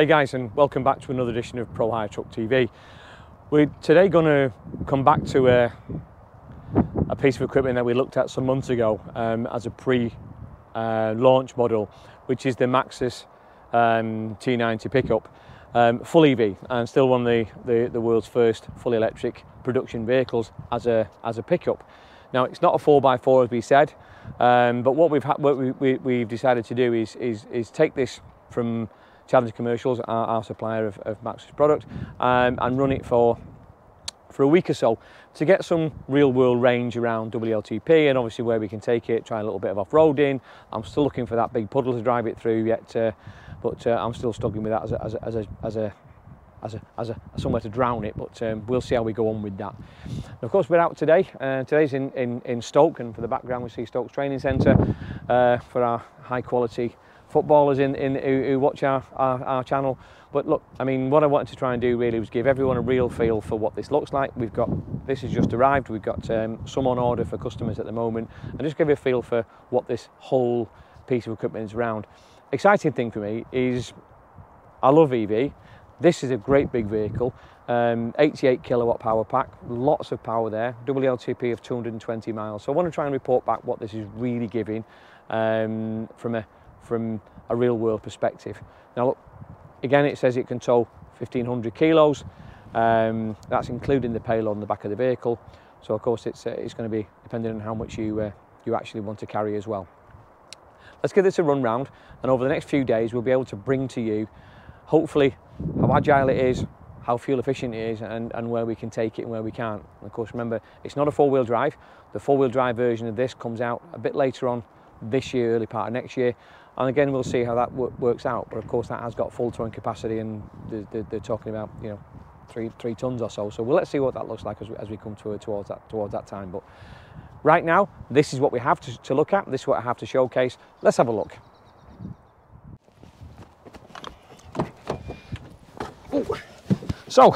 Hey guys and welcome back to another edition of Pro Hire Truck TV. We're today going to come back to a, a, piece of equipment that we looked at some months ago um, as a pre-launch uh, model, which is the Maxus um, T90 pickup, um, full EV and still one of the, the, the, world's first fully electric production vehicles as a, as a pickup. Now it's not a 4x4 as we said, um, but what we've what we, we, have decided to do is, is, is take this from Challenge Commercials, our, our supplier of, of Maxus product, um, and run it for for a week or so to get some real world range around WLTP and obviously where we can take it, try a little bit of off-roading. I'm still looking for that big puddle to drive it through yet, uh, but uh, I'm still struggling with that as a, as a, as a, as a as a, as a somewhere to drown it, but um, we'll see how we go on with that. And of course, we're out today. Uh, today's in, in, in Stoke, and for the background, we see Stoke's Training Centre uh, for our high quality footballers in, in who, who watch our, our, our, channel. But look, I mean, what I wanted to try and do really was give everyone a real feel for what this looks like. We've got, this has just arrived, we've got um, some on order for customers at the moment, and just give you a feel for what this whole piece of equipment is around. Exciting thing for me is I love EV. This is a great big vehicle, um, 88 kilowatt power pack, lots of power there, WLTP of 220 miles. So I want to try and report back what this is really giving um, from a from a real world perspective. Now look, again it says it can tow 1500 kilos, um, that's including the payload on the back of the vehicle. So of course it's, uh, it's going to be depending on how much you, uh, you actually want to carry as well. Let's give this a run round and over the next few days we'll be able to bring to you hopefully how agile it is, how fuel efficient it is and, and where we can take it and where we can't. And of course remember it's not a four-wheel drive. The four-wheel drive version of this comes out a bit later on this year, early part of next year and again we'll see how that works out but of course that has got full towing capacity and they're, they're talking about you know three three tons or so. So well let's see what that looks like as we, as we come to, towards that towards that time. But right now this is what we have to, to look at. This is what I have to showcase. Let's have a look. Ooh. so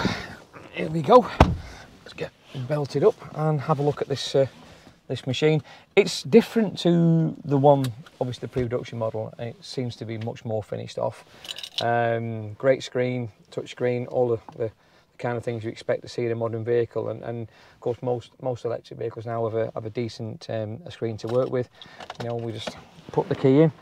here we go. Let's get belted up and have a look at this uh, this machine. It's different to the one, obviously the pre-production model. It seems to be much more finished off. Um, great screen, touch screen, all the, the, kind of things you expect to see in a modern vehicle. And, and of course, most most electric vehicles now have a, have a decent um, a screen to work with. You know, we just put the key in.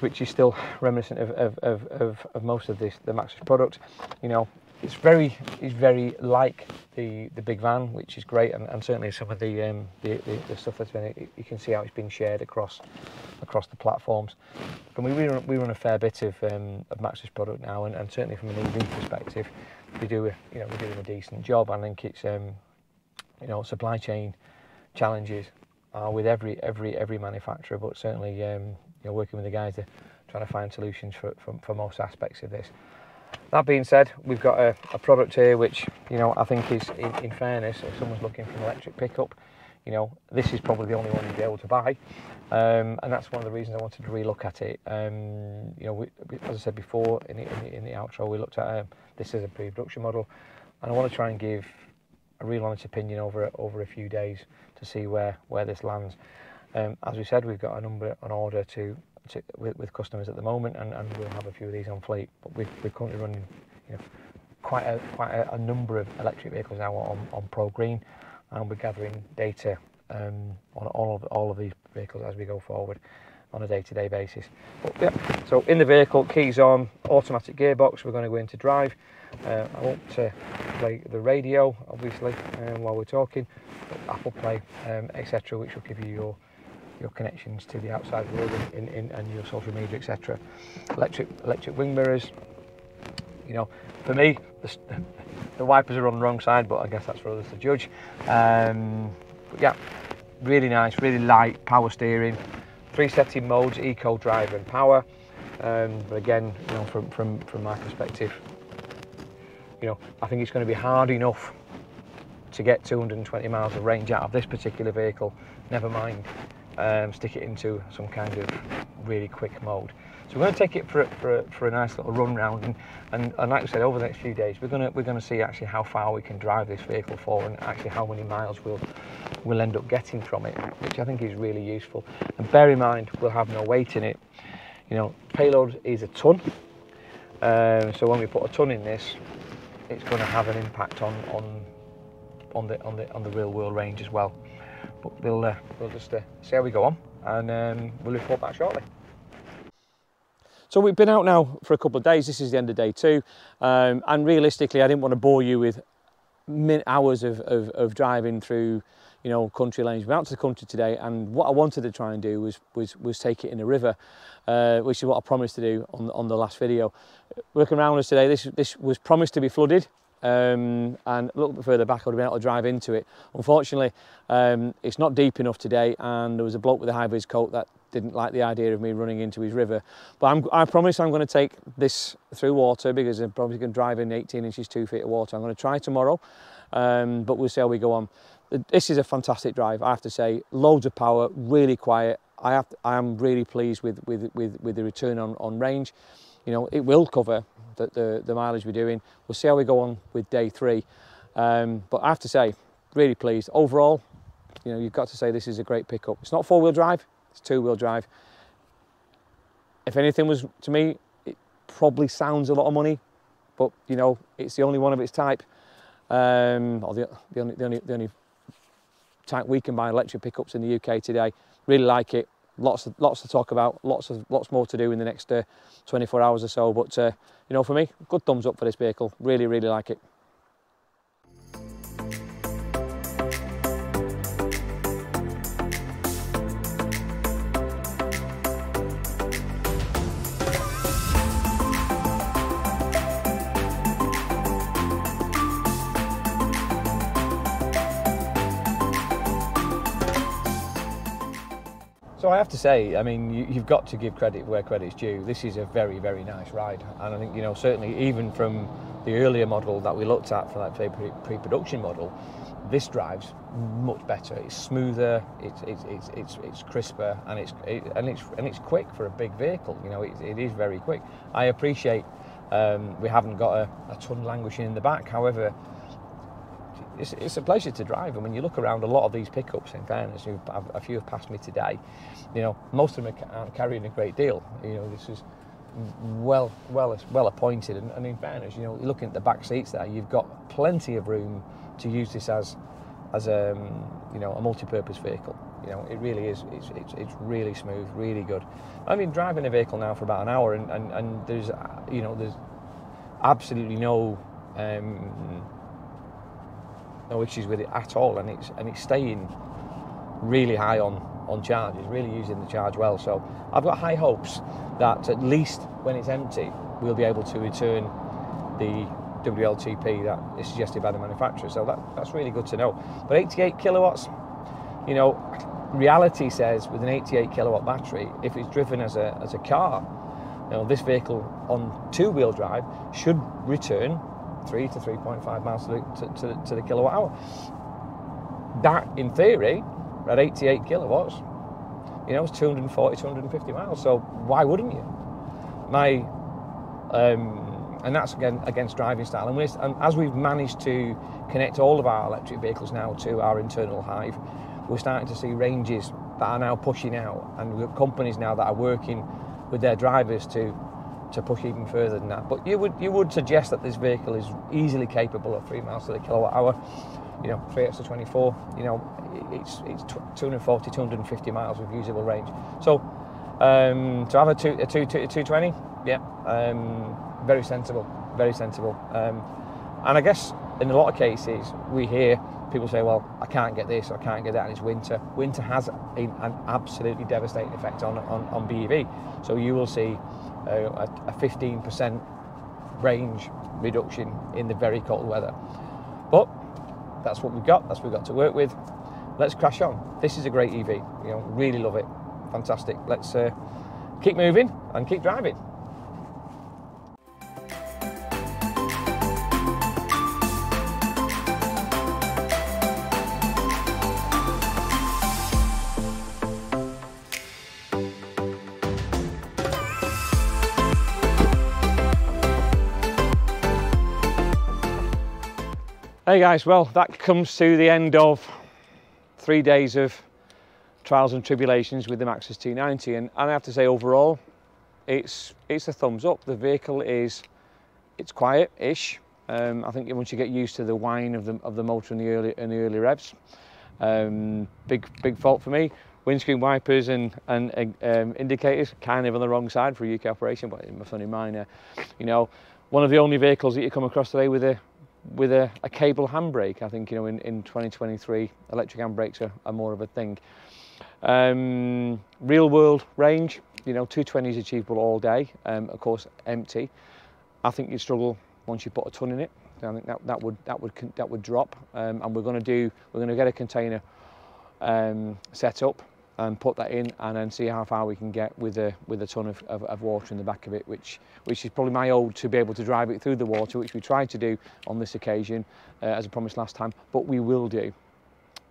Which is still reminiscent of, of, of, of, of most of this the Maxus product. You know, it's very it's very like the the big van, which is great, and, and certainly some of the, um, the, the, the stuff that's been you can see how it's been shared across across the platforms. But we run, we run a fair bit of um, of Maxus product now, and, and certainly from an EV perspective, we do you know we're doing a decent job. I think it's um, you know supply chain challenges are with every every every manufacturer, but certainly um, you know working with the guys to trying to find solutions for, for, for most aspects of this. That being said, we've got a, a product here which, you know, I think is, in, in, fairness, if someone's looking for an electric pickup, you know, this is probably the only one you'd be able to buy. Um, and that's one of the reasons I wanted to relook at it. Um, you know, we, as I said before in the, in the, in the outro, we looked at um, this as a pre-production model. And I want to try and give a real honest opinion over over a few days to see where, where this lands. Um, as we said, we've got a number on order to to, with, with, customers at the moment, and, and, we'll have a few of these on fleet. But we're, we're currently running you know, quite a quite a, a, number of electric vehicles now on, on Pro Green, and we're gathering data um, on all of all of these vehicles as we go forward on a day-to-day -day basis. But yeah, so in the vehicle, keys on, automatic gearbox. We're going to go into drive. Uh, I won't uh, play the radio, obviously, um, while we're talking. Apple Play, um, etc., which will give you your your connections to the outside world in, in, and your social media, etc. Electric electric wing mirrors. You know, for me, the, the, wipers are on the wrong side, but I guess that's for others to judge. Um, but yeah, really nice, really light power steering. Three setting modes: eco, drive, and power. Um, but again, you know, from from from my perspective, you know, I think it's going to be hard enough to get 220 miles of range out of this particular vehicle. Never mind um, stick it into some kind of really quick mode. So we're going to take it for, for, for a nice little run round and, and, and like I said over the next few days we're going to we're going to see actually how far we can drive this vehicle for and actually how many miles we'll we'll end up getting from it which I think is really useful and bear in mind we'll have no weight in it you know payload is a ton Um, so when we put a ton in this, it's going to have an impact on on on the on the on the real world range as well. But we'll uh, we'll just uh, see how we go on, and um, we'll report back shortly. So we've been out now for a couple of days. This is the end of day two, um, and realistically, I didn't want to bore you with hours of, of, of driving through you know, country lanes. We're out to the country today, and what I wanted to try and do was was was take it in a river, uh, which is what I promised to do on on the last video. Working around us today, this this was promised to be flooded. Um, and a little bit further back I would have been able to drive into it. Unfortunately, um, it's not deep enough today and there was a bloke with a high vis coat that didn't like the idea of me running into his river. But I'm, I promise I'm going to take this through water because I'm probably going to drive in 18 inches, 2 feet of water. I'm going to try tomorrow, um, but we'll see how we go on. This is a fantastic drive, I have to say. Loads of power, really quiet. I, have I am really pleased with, with, with, with the return on, on range. You know, it will cover the, the, the mileage we're doing. We'll see how we go on with day three. Um, but I have to say, really pleased. Overall, you know, you've got to say this is a great pickup. It's not four-wheel drive, it's two-wheel drive. If anything was, to me, it probably sounds a lot of money, but, you know, it's the only one of its type. Um, or the, the, only, the, only, the only type we can buy electric pickups in the UK today. Really like it. Lots of, lots to talk about. Lots of lots more to do in the next uh, 24 hours or so. But uh, you know, for me, good thumbs up for this vehicle. Really, really like it. So I have to say, I mean, you, have got to give credit where credit's due. This is a very, very nice ride, and I think you know certainly even from the earlier model that we looked at for that pre-production model, this drives much better. It's smoother, it's it's it's it's, it's crisper, and it's it, and it's and it's quick for a big vehicle. You know, it, it is very quick. I appreciate um, we haven't got a, a ton languishing in the back. However, it's, it's, a pleasure to drive. And when you look around a lot of these pickups, in fairness, a few have passed me today, you know, most of them aren't carrying a great deal. You know, this is well, well, well appointed. And, and in fairness, you know, looking at the back seats there, you've got plenty of room to use this as, as a, um, you know, a multi-purpose vehicle. You know, it really is. It's, it's, it's really smooth, really good. I've been driving a vehicle now for about an hour, and, and, and there's, you know, there's absolutely no. Um, no issues with it at all, and it's and it's staying really high on on charge. It's really using the charge well. So I've got high hopes that at least when it's empty, we'll be able to return the WLTP that is suggested by the manufacturer. So that, that's really good to know. But 88 kilowatts, you know, reality says with an 88 kilowatt battery, if it's driven as a as a car, you know, this vehicle on two-wheel drive should return 3 to 3.5 miles to the, to, to, the kilowatt hour. That, in theory, at 88 kilowatts, you know, it's 240, 250 miles. So why wouldn't you? My, um, and that's again against driving style. And, and, as we've managed to connect all of our electric vehicles now to our internal hive, we're starting to see ranges that are now pushing out, and we've got companies now that are working with their drivers to to push even further than that. But you would you would suggest that this vehicle is easily capable of three miles to the kilowatt hour. You know, three to 24. You know, it's it's 240, 250 miles of usable range. So um, to have a, two, a, two, two, 220, yeah, um, very sensible, very sensible. Um, and I guess in a lot of cases we hear people say, well, I can't get this, I can't get that, and it's winter. Winter has a, an absolutely devastating effect on, on, on BEV. So you will see a, a 15% range reduction in the very cold weather. But that's what we've got, that's what we've got to work with. Let's crash on. This is a great EV, you know, really love it. Fantastic. Let's uh, keep moving and keep driving. Hey guys, well that comes to the end of three days of trials and tribulations with the Maxus T90 and, and I have to say overall it's it's a thumbs up. The vehicle is it's quiet-ish. Um, I think once you get used to the whine of the of the motor in the early in the early revs, um, big big fault for me. Windscreen wipers and and um, indicators kind of on the wrong side for a UK operation, but in my funny mind, uh, you know, one of the only vehicles that you come across today with a with a, a cable handbrake. I think you know in, in 2023 electric handbrakes are, are more of a thing. Um, real world range, you know, 220 is achievable all day. Um, of course, empty. I think you'd struggle once you put a ton in it. I think that, that would that would that would drop. Um, and we're going to do we're going to get a container um, set up and put that in and then see how far we can get with a with a ton of, of, of water in the back of it which which is probably my old to be able to drive it through the water which we tried to do on this occasion uh, as I promised last time but we will do.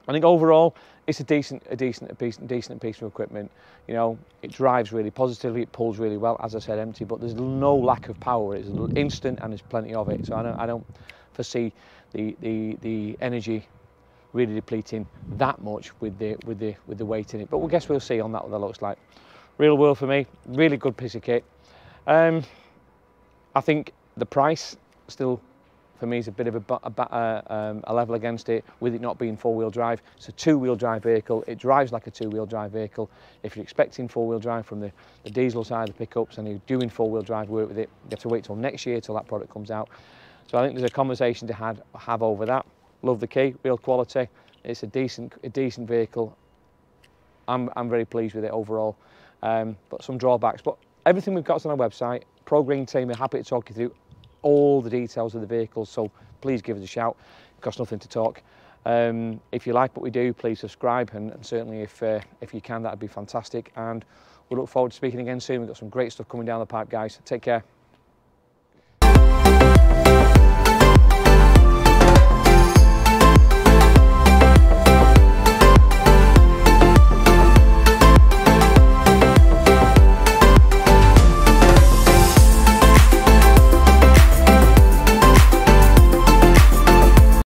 I think overall it's a decent a decent a decent decent piece of equipment. You know it drives really positively it pulls really well as I said empty but there's no lack of power. It's instant and there's plenty of it. So I don't I don't foresee the the the energy really depleting that much with the with the with the weight in it. But we'll guess we'll see on that what that looks like. Real world for me, really good piece of kit. Um, I think the price still for me is a bit of a, a, uh, um, a level against it with it not being four-wheel drive. It's a two-wheel drive vehicle. It drives like a two-wheel drive vehicle. If you're expecting four-wheel drive from the, the diesel side of the pickups and you're doing four-wheel drive work with it, you have to wait till next year till that product comes out. So I think there's a conversation to have, have over that. Love the key, real quality. It's a decent, a decent vehicle. I'm, I'm very pleased with it overall. Um, but some drawbacks. But everything we've got is on our website. Pro Green team are happy to talk you through all the details of the vehicle. So please give us a shout. It costs nothing to talk. Um, if you like what we do, please subscribe. And, and certainly if, uh, if you can, that'd be fantastic. And we look forward to speaking again soon. We've got some great stuff coming down the pipe, guys. Take care.